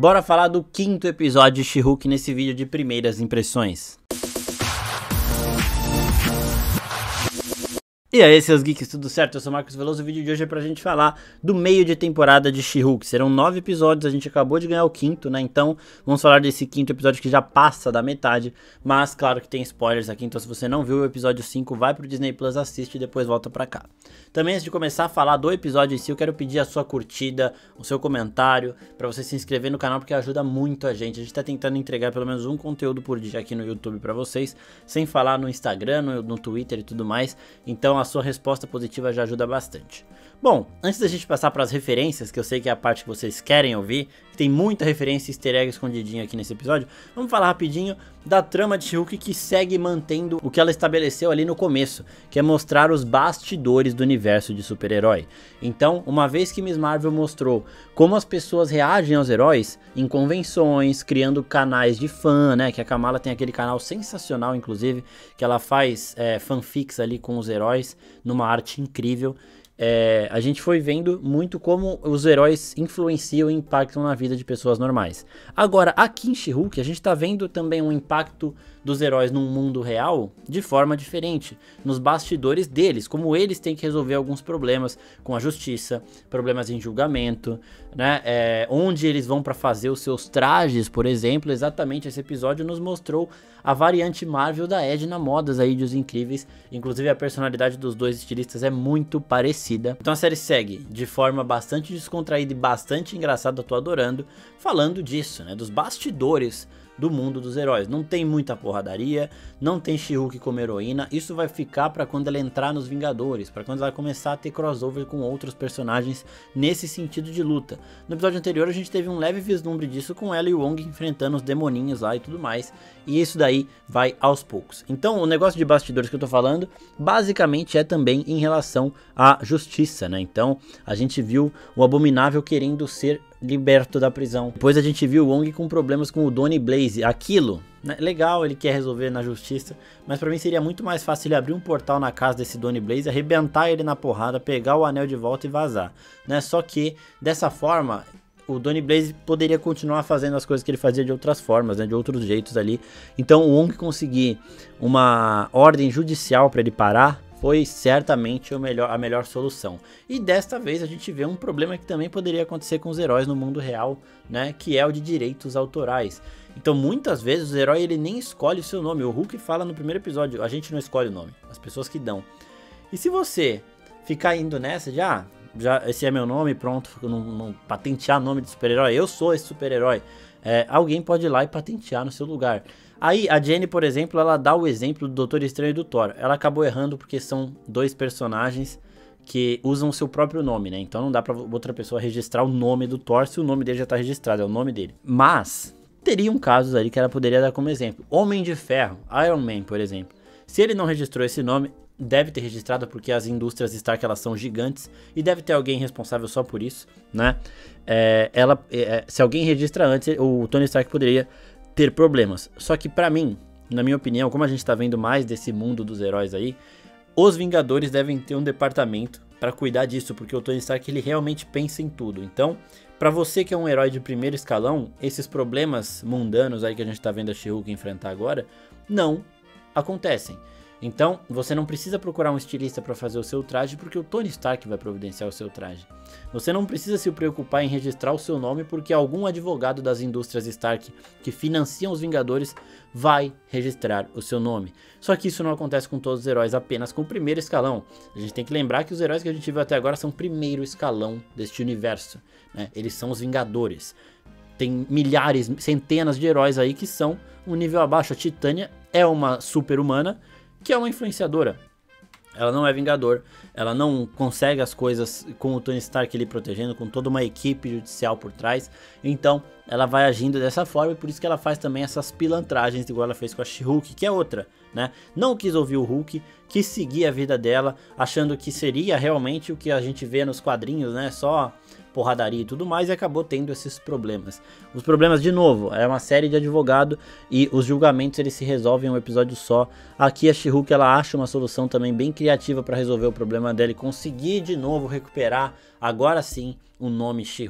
Bora falar do quinto episódio de She-Hulk nesse vídeo de primeiras impressões. E aí, seus geeks, tudo certo? Eu sou Marcos Veloso. O vídeo de hoje é pra gente falar do meio de temporada de She-Hulk. Serão nove episódios, a gente acabou de ganhar o quinto, né? Então, vamos falar desse quinto episódio que já passa da metade. Mas, claro que tem spoilers aqui, então se você não viu o episódio 5, vai pro Disney Plus, assiste e depois volta pra cá. Também, antes de começar a falar do episódio em si, eu quero pedir a sua curtida, o seu comentário, pra você se inscrever no canal, porque ajuda muito a gente. A gente tá tentando entregar pelo menos um conteúdo por dia aqui no YouTube pra vocês, sem falar no Instagram, no, no Twitter e tudo mais. Então, a sua resposta positiva já ajuda bastante. Bom, antes da gente passar para as referências, que eu sei que é a parte que vocês querem ouvir, tem muita referência easter egg escondidinho aqui nesse episódio, vamos falar rapidinho da trama de Hulk que segue mantendo o que ela estabeleceu ali no começo, que é mostrar os bastidores do universo de super-herói. Então, uma vez que Miss Marvel mostrou como as pessoas reagem aos heróis em convenções, criando canais de fã, né, que a Kamala tem aquele canal sensacional, inclusive, que ela faz é, fanfics ali com os heróis, numa arte incrível, é, a gente foi vendo muito como os heróis influenciam e impactam na vida de pessoas normais. Agora, aqui em She-Hulk, a gente está vendo também um impacto dos heróis num mundo real de forma diferente, nos bastidores deles, como eles têm que resolver alguns problemas com a justiça, problemas em julgamento, né? É, onde eles vão para fazer os seus trajes, por exemplo. Exatamente esse episódio nos mostrou a variante Marvel da Edna Modas aí dos Incríveis. Inclusive a personalidade dos dois estilistas é muito parecida. Então a série segue de forma bastante descontraída e bastante engraçada, eu tô adorando, falando disso, né, dos bastidores do mundo dos heróis. Não tem muita porradaria, não tem She-Hulk como heroína. Isso vai ficar para quando ela entrar nos Vingadores, para quando ela começar a ter crossover com outros personagens nesse sentido de luta. No episódio anterior a gente teve um leve vislumbre disso com ela e o Wong enfrentando os demoninhos lá e tudo mais. E isso daí vai aos poucos. Então o negócio de bastidores que eu tô falando, basicamente é também em relação à justiça, né? Então a gente viu o Abominável querendo ser liberto da prisão. Depois a gente viu o Wong com problemas com o Donny Blaze. Aquilo, né, legal, ele quer resolver na justiça, mas para mim seria muito mais fácil ele abrir um portal na casa desse Donny Blaze, arrebentar ele na porrada, pegar o anel de volta e vazar, né? Só que dessa forma o Donny Blaze poderia continuar fazendo as coisas que ele fazia de outras formas, né, de outros jeitos ali. Então o Wong conseguir uma ordem judicial para ele parar foi certamente melhor, a melhor solução. E desta vez a gente vê um problema que também poderia acontecer com os heróis no mundo real, né, que é o de direitos autorais. Então muitas vezes o herói ele nem escolhe o seu nome. O Hulk fala no primeiro episódio, a gente não escolhe o nome, as pessoas que dão. E se você ficar indo nessa de ah, já, esse é meu nome, pronto, não, não patentear nome de super-herói, eu sou esse super-herói. É, alguém pode ir lá e patentear no seu lugar. Aí a Jenny, por exemplo, ela dá o exemplo do Doutor Estranho e do Thor. Ela acabou errando porque são dois personagens que usam o seu próprio nome, né? Então não dá pra outra pessoa registrar o nome do Thor se o nome dele já tá registrado, é o nome dele. Mas teriam casos ali que ela poderia dar como exemplo. Homem de Ferro, Iron Man, por exemplo. Se ele não registrou esse nome, deve ter registrado porque as indústrias Stark elas são gigantes e deve ter alguém responsável só por isso, né? É, ela, é, se alguém registra antes, o Tony Stark poderia ter problemas. Só que para mim, na minha opinião, como a gente tá vendo mais desse mundo dos heróis aí, os Vingadores devem ter um departamento para cuidar disso, porque o Tony Stark ele realmente pensa em tudo. Então, para você que é um herói de primeiro escalão, esses problemas mundanos aí que a gente tá vendo a She-Hulk enfrentar agora, não acontecem. Então, você não precisa procurar um estilista para fazer o seu traje, porque o Tony Stark vai providenciar o seu traje. Você não precisa se preocupar em registrar o seu nome, porque algum advogado das indústrias Stark que financiam os Vingadores vai registrar o seu nome. Só que isso não acontece com todos os heróis, apenas com o primeiro escalão. A gente tem que lembrar que os heróis que a gente viu até agora são o primeiro escalão deste universo. Né? Eles são os Vingadores. Tem milhares, centenas de heróis aí que são um nível abaixo. A Titânia é uma super-humana que é uma influenciadora. Ela não é vingador, ela não consegue as coisas com o Tony Stark ali protegendo, com toda uma equipe judicial por trás. Então, ela vai agindo dessa forma e por isso que ela faz também essas pilantragens, igual ela fez com a She-Hulk, que é outra, né? Não quis ouvir o Hulk, quis seguir a vida dela, achando que seria realmente o que a gente vê nos quadrinhos, né? Só porradaria e tudo mais, e acabou tendo esses problemas. Os problemas, de novo, é uma série de advogado e os julgamentos eles se resolvem em um episódio só. Aqui a she ela acha uma solução também bem criativa para resolver o problema dela e conseguir de novo recuperar, agora sim, o nome she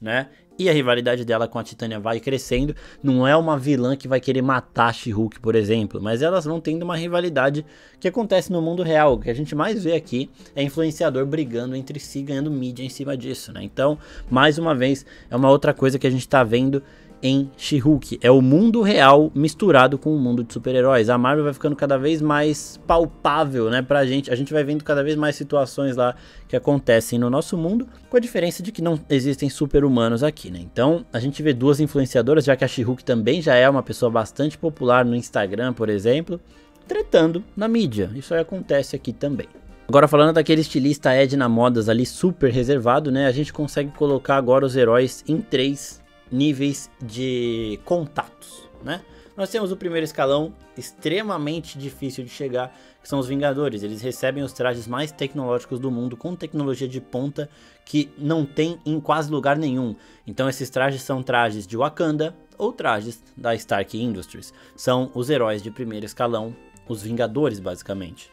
né? E a rivalidade dela com a Titânia vai crescendo. Não é uma vilã que vai querer matar She-Hulk, por exemplo, mas elas vão tendo uma rivalidade que acontece no mundo real. O que a gente mais vê aqui é influenciador brigando entre si, ganhando mídia em cima disso, né? Então, mais uma vez, é uma outra coisa que a gente tá vendo em She-Hulk. É o mundo real misturado com o mundo de super-heróis. A Marvel vai ficando cada vez mais palpável, né, pra gente. A gente vai vendo cada vez mais situações lá que acontecem no nosso mundo, com a diferença de que não existem super-humanos aqui, né? Então, a gente vê duas influenciadoras, já que a She-Hulk também já é uma pessoa bastante popular no Instagram, por exemplo, tretando na mídia. Isso aí acontece aqui também. Agora falando daquele estilista Edna Modas ali super reservado, né? A gente consegue colocar agora os heróis em três níveis de contatos, né? Nós temos o primeiro escalão extremamente difícil de chegar, que são os Vingadores. Eles recebem os trajes mais tecnológicos do mundo, com tecnologia de ponta que não tem em quase lugar nenhum. Então esses trajes são trajes de Wakanda ou trajes da Stark Industries. São os heróis de primeiro escalão, os Vingadores basicamente.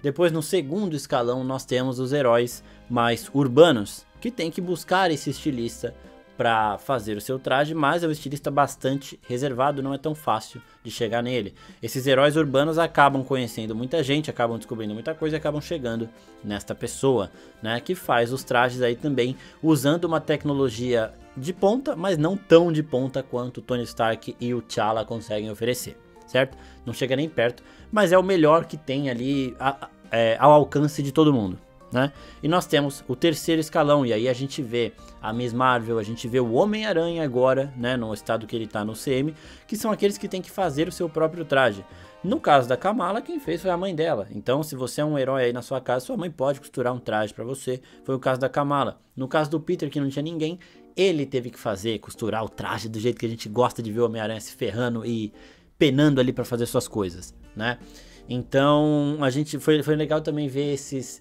Depois no segundo escalão nós temos os heróis mais urbanos, que tem que buscar esse estilista para fazer o seu traje, mas é um estilista bastante reservado, não é tão fácil de chegar nele. Esses heróis urbanos acabam conhecendo muita gente, acabam descobrindo muita coisa e acabam chegando nesta pessoa, né, que faz os trajes aí também usando uma tecnologia de ponta, mas não tão de ponta quanto Tony Stark e o T'Challa conseguem oferecer, certo? Não chega nem perto, mas é o melhor que tem ali a, a, é, ao alcance de todo mundo. Né? E nós temos o terceiro escalão, e aí a gente vê a Miss Marvel, a gente vê o Homem-Aranha agora, né, no estado que ele está no CM, que são aqueles que têm que fazer o seu próprio traje. No caso da Kamala, quem fez foi a mãe dela. Então, se você é um herói aí na sua casa, sua mãe pode costurar um traje para você. Foi o caso da Kamala. No caso do Peter, que não tinha ninguém, ele teve que fazer, costurar o traje do jeito que a gente gosta de ver o Homem-Aranha se ferrando e penando ali para fazer suas coisas, né? Então, a gente foi, foi legal também ver esses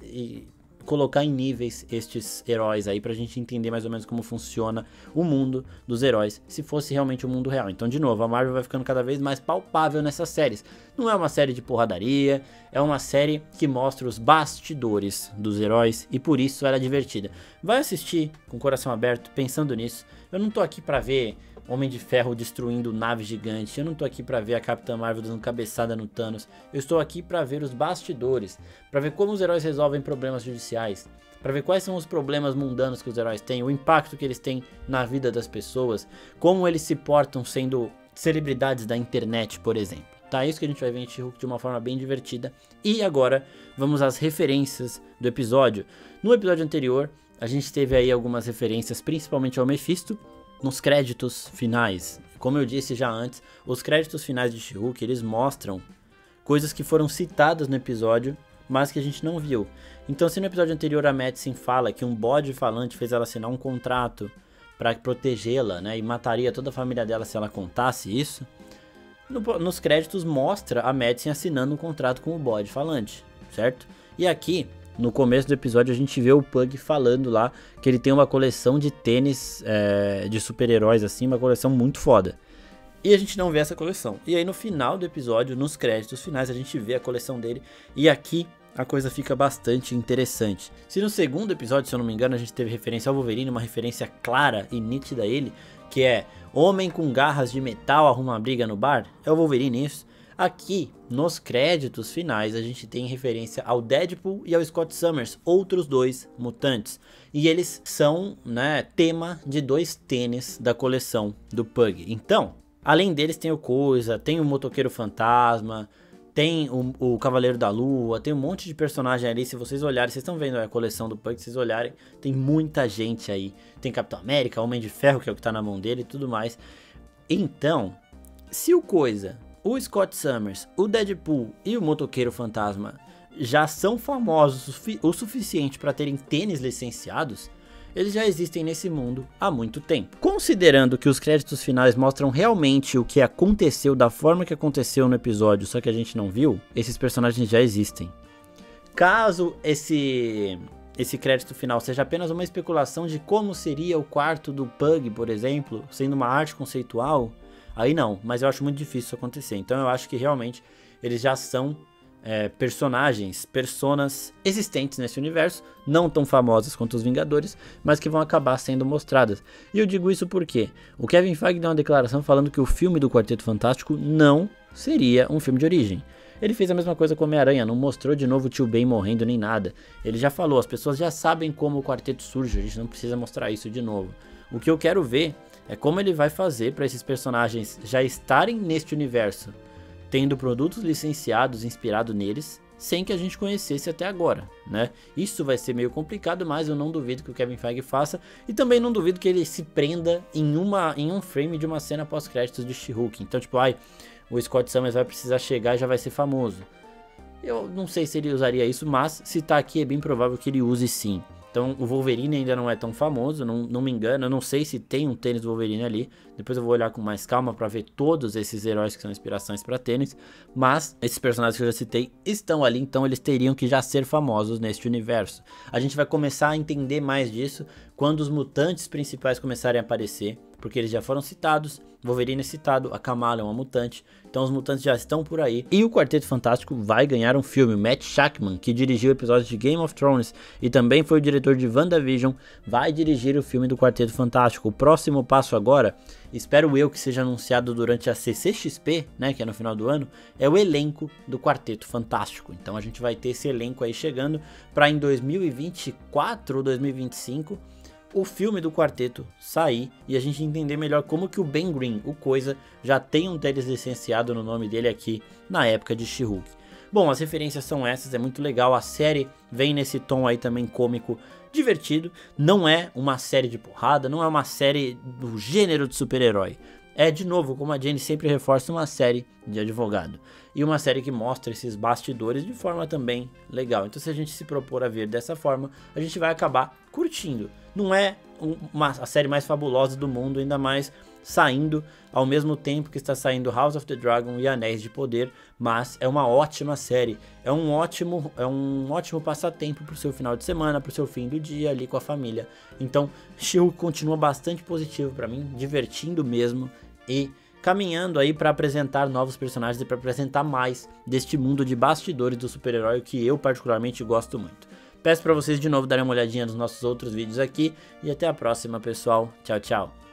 colocar em níveis estes heróis aí pra gente entender mais ou menos como funciona o mundo dos heróis, se fosse realmente o mundo real. Então, de novo, a Marvel vai ficando cada vez mais palpável nessas séries. Não é uma série de porradaria, é uma série que mostra os bastidores dos heróis e por isso ela é divertida. Vai assistir com o coração aberto, pensando nisso. Eu não tô aqui para ver Homem de Ferro destruindo nave gigante. Eu não tô aqui para ver a Capitã Marvel dando cabeçada no Thanos. Eu estou aqui para ver os bastidores, para ver como os heróis resolvem problemas judiciais, para ver quais são os problemas mundanos que os heróis têm, o impacto que eles têm na vida das pessoas, como eles se portam sendo celebridades da internet, por exemplo. Tá, isso que a gente vai ver em she de uma forma bem divertida. E agora, vamos às referências do episódio. No episódio anterior, a gente teve aí algumas referências, principalmente ao Mephisto, nos créditos finais. Como eu disse já antes, os créditos finais de she eles mostram coisas que foram citadas no episódio, mas que a gente não viu. Então, se no episódio anterior a Madison fala que um bode falante fez ela assinar um contrato para protegê-la, né, e mataria toda a família dela se ela contasse isso, no, nos créditos mostra a Madison assinando um contrato com o bode falante, certo? E aqui no começo do episódio a gente vê o Pug falando lá que ele tem uma coleção de tênis é, de super-heróis, assim, uma coleção muito foda. E a gente não vê essa coleção. E aí no final do episódio, nos créditos finais, a gente vê a coleção dele. E aqui a coisa fica bastante interessante. Se no segundo episódio, se eu não me engano, a gente teve referência ao Wolverine, uma referência clara e nítida a ele, que é Homem com garras de metal arruma uma briga no bar, é o Wolverine isso. Aqui, nos créditos finais, a gente tem referência ao Deadpool e ao Scott Summers, outros dois mutantes. E eles são, né, tema de dois tênis da coleção do Pug. Então, além deles tem o Coisa, tem o Motoqueiro Fantasma, tem o, o, Cavaleiro da Lua, tem um monte de personagem ali. Se vocês olharem, vocês estão vendo a coleção do Pug, se vocês olharem, tem muita gente aí. Tem Capitão América, Homem de Ferro, que é o que tá na mão dele e tudo mais. Então, se o Coisa o Scott Summers, o Deadpool e o Motoqueiro Fantasma já são famosos o suficiente para terem tênis licenciados, eles já existem nesse mundo há muito tempo. Considerando que os créditos finais mostram realmente o que aconteceu da forma que aconteceu no episódio, só que a gente não viu, esses personagens já existem. Caso esse esse crédito final seja apenas uma especulação de como seria o quarto do Pug, por exemplo, sendo uma arte conceitual, Aí não, mas eu acho muito difícil isso acontecer. Então eu acho que realmente eles já são é, personagens, personas existentes nesse universo, não tão famosas quanto os Vingadores, mas que vão acabar sendo mostradas. E eu digo isso porque o Kevin Feige deu uma declaração falando que o filme do Quarteto Fantástico não seria um filme de origem. Ele fez a mesma coisa com Homem-Aranha, não mostrou de novo o tio Ben morrendo nem nada. Ele já falou, as pessoas já sabem como o quarteto surge, a gente não precisa mostrar isso de novo. O que eu quero ver é como ele vai fazer para esses personagens já estarem neste universo, tendo produtos licenciados inspirados neles, sem que a gente conhecesse até agora, né? Isso vai ser meio complicado, mas eu não duvido que o Kevin Feige faça e também não duvido que ele se prenda em uma em um frame de uma cena pós-créditos de She-Hulk. Então, tipo, ai, o Scott Summers vai precisar chegar e já vai ser famoso. Eu não sei se ele usaria isso, mas se tá aqui é bem provável que ele use sim. Então o Wolverine ainda não é tão famoso, não, não me engano, eu não sei se tem um tênis Wolverine ali. Depois eu vou olhar com mais calma para ver todos esses heróis que são inspirações para tênis. Mas esses personagens que eu já citei estão ali, então eles teriam que já ser famosos neste universo. A gente vai começar a entender mais disso quando os mutantes principais começarem a aparecer porque eles já foram citados. Wolverine é citado, a Kamala é uma mutante, então os mutantes já estão por aí. E o Quarteto Fantástico vai ganhar um filme. Matt Shackman, que dirigiu episódios de Game of Thrones e também foi o diretor de WandaVision, vai dirigir o filme do Quarteto Fantástico. O próximo passo agora, espero eu que seja anunciado durante a CCXP, né, que é no final do ano, é o elenco do Quarteto Fantástico. Então a gente vai ter esse elenco aí chegando para em 2024 ou 2025 o filme do quarteto sair e a gente entender melhor como que o Ben Green, o Coisa, já tem um tênis licenciado no nome dele aqui na época de She-Hulk. Bom, as referências são essas, é muito legal, a série vem nesse tom aí também cômico, divertido, não é uma série de porrada, não é uma série do gênero de super-herói. É, de novo, como a Jane sempre reforça, uma série de advogado. E uma série que mostra esses bastidores de forma também legal. Então, se a gente se propor a ver dessa forma, a gente vai acabar curtindo. Não é uma, a série mais fabulosa do mundo, ainda mais saindo ao mesmo tempo que está saindo House of the Dragon e Anéis de Poder, mas é uma ótima série, é um ótimo, é um ótimo passatempo para o seu final de semana, para o seu fim do dia ali com a família. Então, Shield continua bastante positivo para mim, divertindo mesmo e caminhando aí para apresentar novos personagens e para apresentar mais deste mundo de bastidores do super-herói que eu particularmente gosto muito. Peço para vocês de novo darem uma olhadinha nos nossos outros vídeos aqui e até a próxima, pessoal. Tchau, tchau.